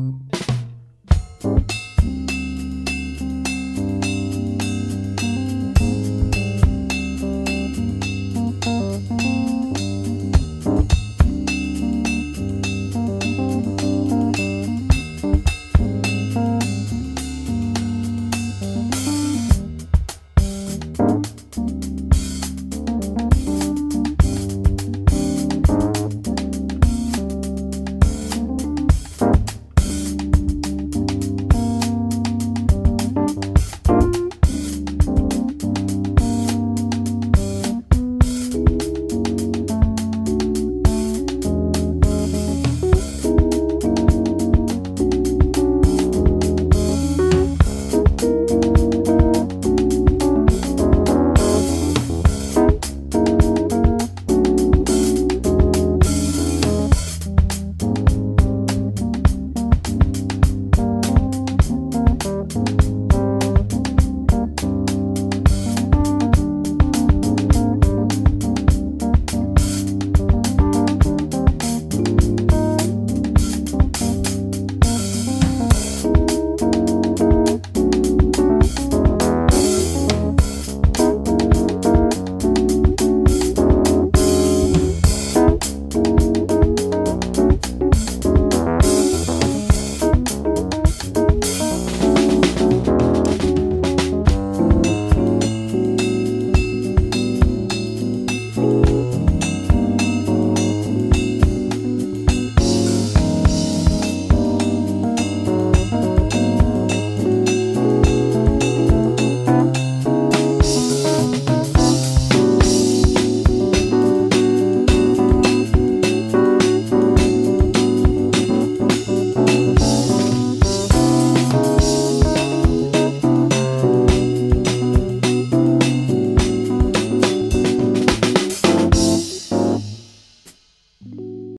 Um,